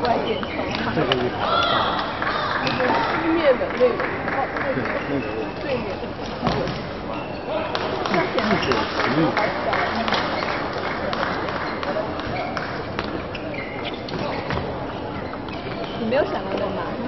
关眼球。这个一跑啊，西面的那个，哦，那对个那个对面的。一水奇遇。你没有想到在哪？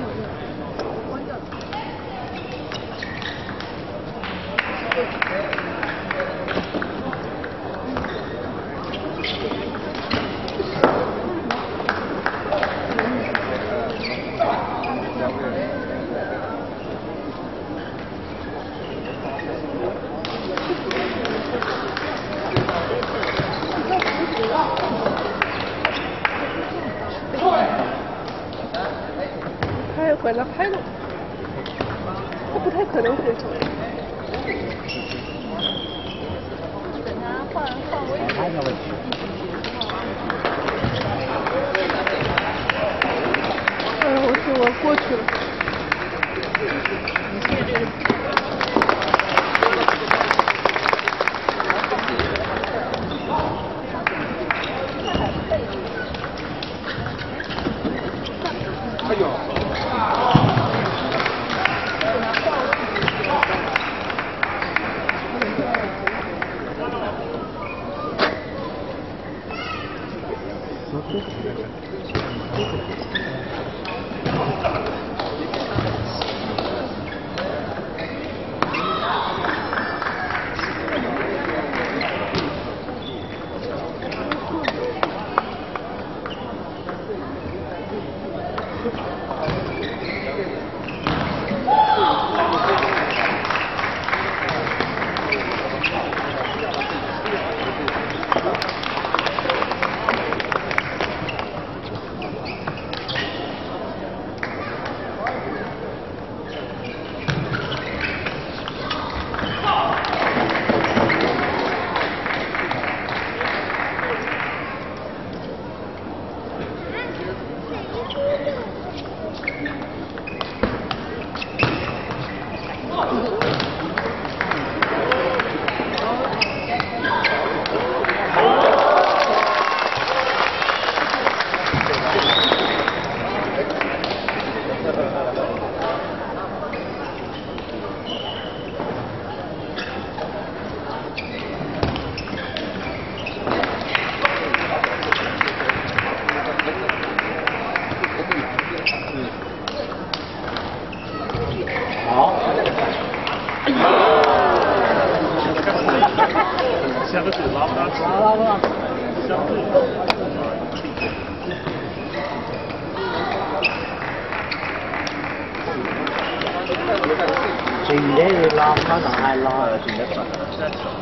前的你拉，马上还拉。现在转了，现在转了。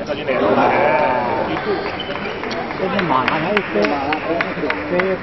哎，那就来了，一度。这是马上还有飞飞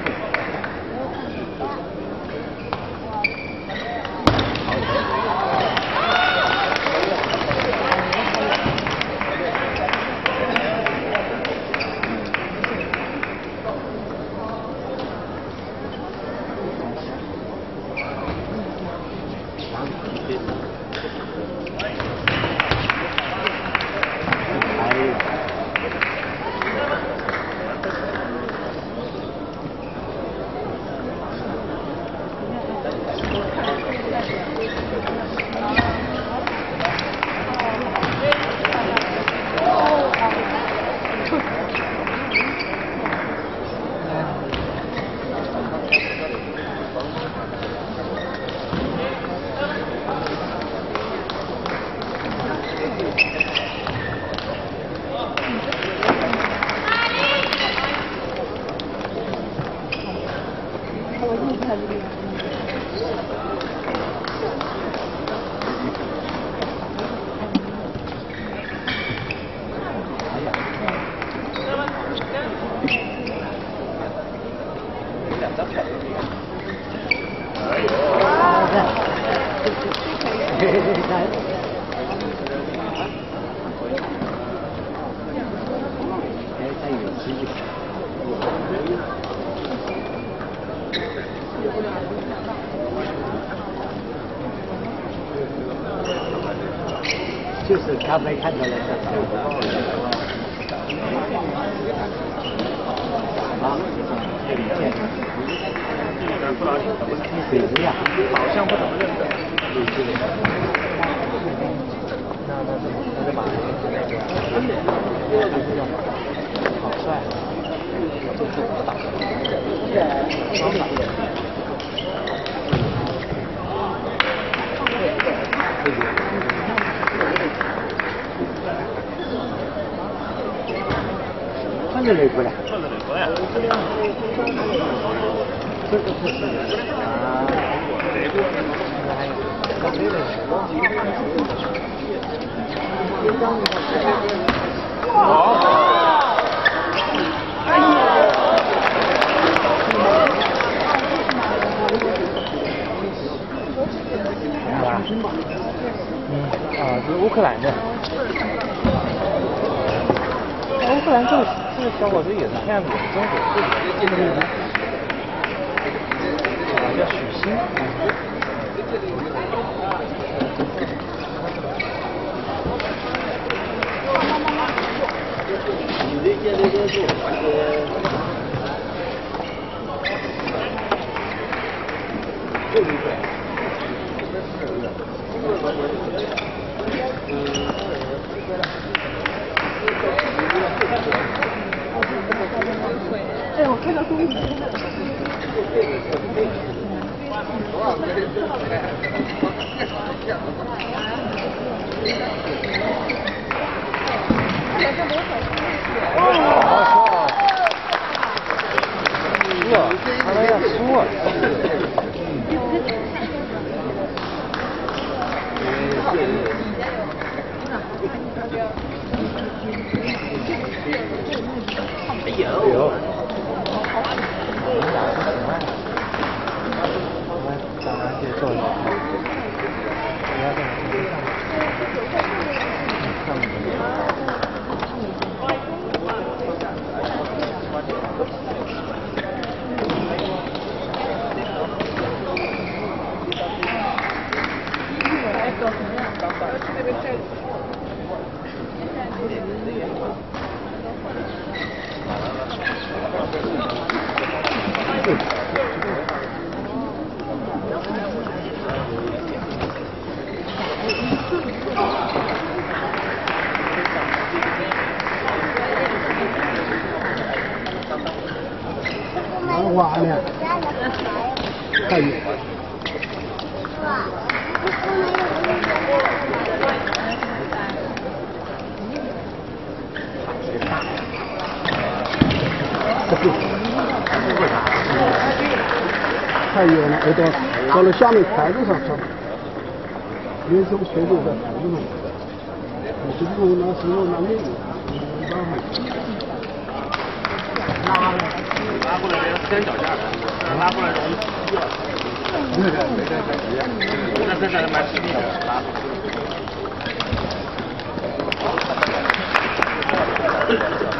就是咖啡看到了这啊，这里见，这里边不知道你怎么水质呀，好像不怎么认得。好帅，穿着内裤了，穿着美国呀，这个是啊，还有咖啡的。啊，这是乌克兰的。不然这个这个小伙子也是看着中国字的，叫许昕。哎，我看到东西。哦，输了，他们要输了。有。有。你俩不行啊！我们咱们去做一下。不要这样，上面。蛮滑呢，可以。太远了，挨到到了下面台子上去了，有时候水都在台子上。这个那时候那没有，没办法。拉过来连三脚架，拉过来容易吸了。没得没得没得。那真的蛮吃力的，拉过来。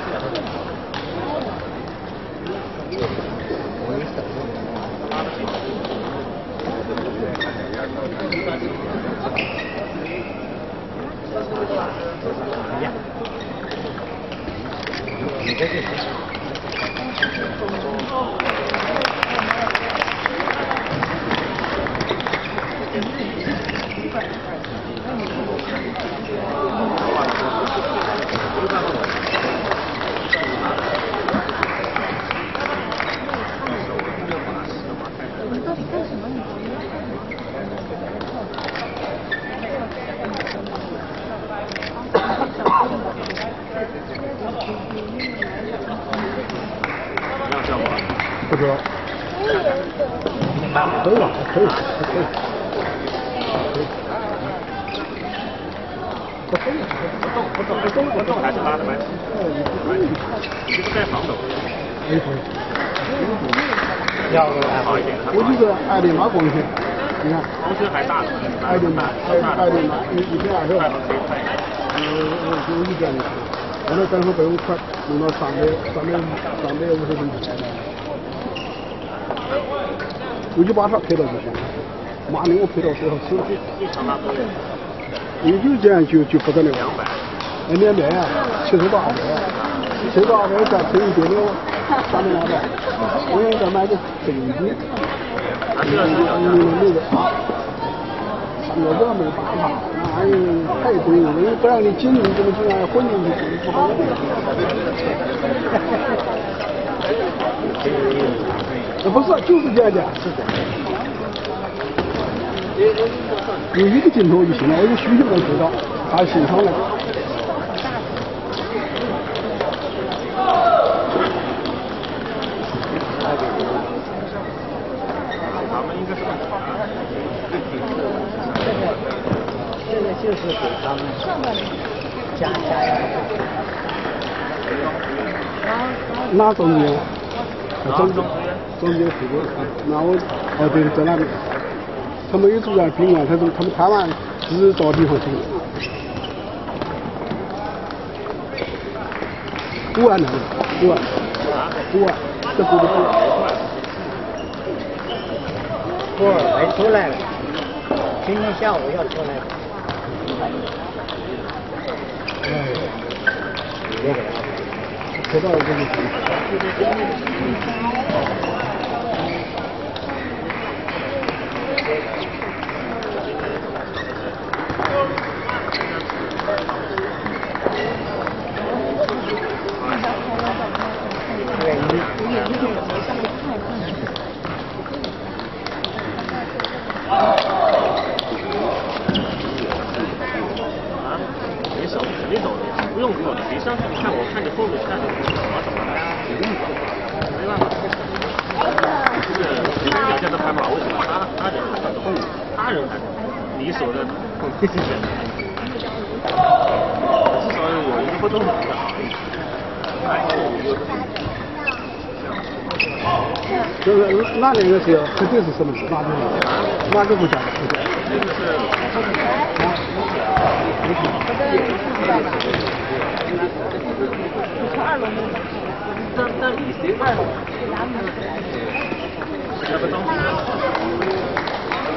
你这不知道。可以吧？可以，可以。不可以。不动不动不动不动还是拉的蛮轻。你这个带防抖，没错。要不然好一点。我这个按的马光线，你看，同时还大，二点八，二二点八，一千二是吧？可以看一下。呃，我我一点的，后来等会被我快弄到三百三百三百五十分钟。我就把它拍到就行了，马上我拍到最后手续，最长大多少？有就这样就就不得了。两百。两百啊，七十八百，七十八百再赔一点点，三百两百。我想再买个正金，还是要你想那个啊，我这没办法，那玩意太贵了，不让你进，你怎么进来混进去？不好，不是，就是这样的。有一个镜头就行了，我就需求再知道，他欣赏了。他们应该是这个就是给他们加加一哪中间？中中中间是个，那我哦对，在那里。他们有住在宾馆，他从他们台湾只是找地方住。五万那里，五万，五万，这不的不万。会儿没出来了，今天下午要出来的。哎，别给他知道这个。啊，没手肯定懂的，不用给我提上去。你看我看你后面看着怎么怎么的，没办法。就是人家都拍马，为什么他他人还动，你手的，至少有一个不动的比较好一点。这个那两个是肯定是什么？哪个哪个国家的？这个是但但以谁二楼？那个当时。往左走，下二楼二楼不是那边那个操场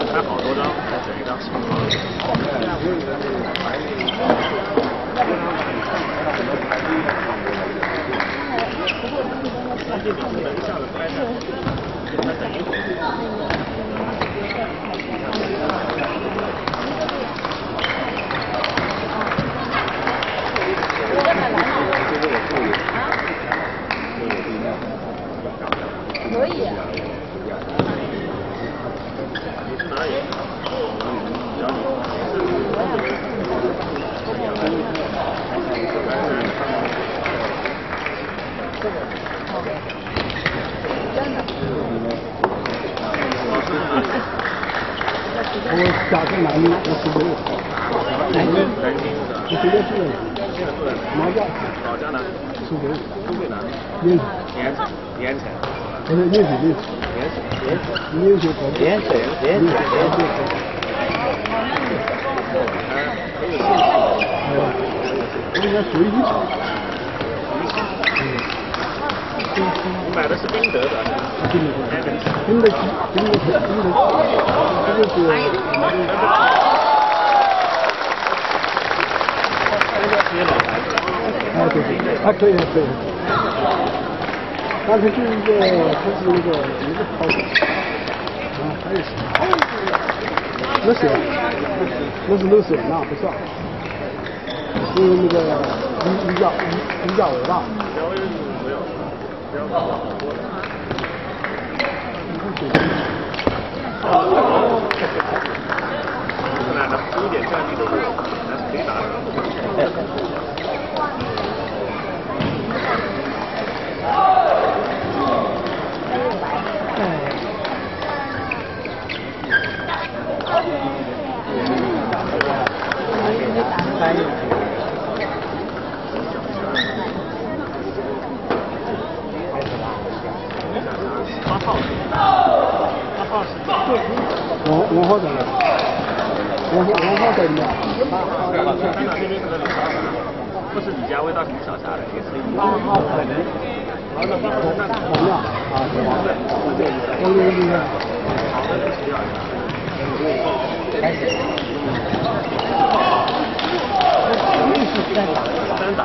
拍好多张，再选一张。那这种是能下的拍的，那等一会儿。可以。你是哪里？找你。我家在南宁，我是没有。南京，南京是吧？我现在住在现在住在哪？老家，老家呢？苏州，苏北哪？盐城，盐城，盐城，不是盐水的，盐城，盐城。连水高。盐水盐水盐水我应该属于一你买的是宾得的，真的，真的，真的，真的，这个是。哎，对对，还可以，还可以。但是就一个，它是一个一个泡的，啊，还有那是，那是六十那，不是，是那个李李家李李家伟吧？呢，还出一点，的。翻译。八号，八号是文文化的了，文化文化的了。三岛这边可能零八号，不是李佳薇到挺小霞的，也是八号可能。完了，八号那黄了啊，是黄的，我有印象。好的，十二。开始。三打。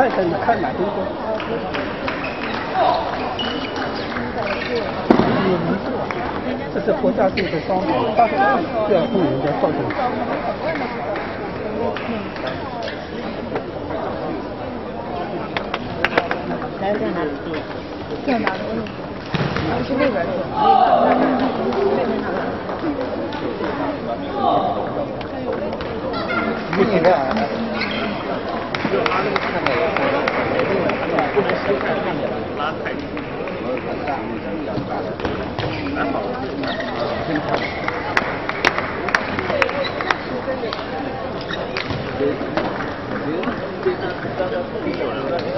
看一下，你看哪东西？有名字啊，这是国家队的装备，八十二第二公园的造成。来在哪里？在哪里？不是那边去，那边那边哪？不行的。不能先看看拉太近。还好。小